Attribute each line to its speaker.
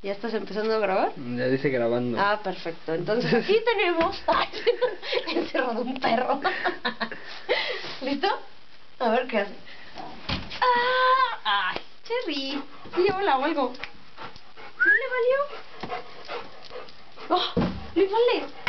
Speaker 1: ¿Ya estás empezando a grabar?
Speaker 2: Mm, ya dice grabando.
Speaker 1: Ah, perfecto. Entonces aquí tenemos... Ay, encerrado un perro. ¿Listo? A ver qué hace. ¡Ah! ¡Ay, Cherry! ¿Le llevo la algo? ¿No le valió? ¡Oh! ¡Le vale!